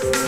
です。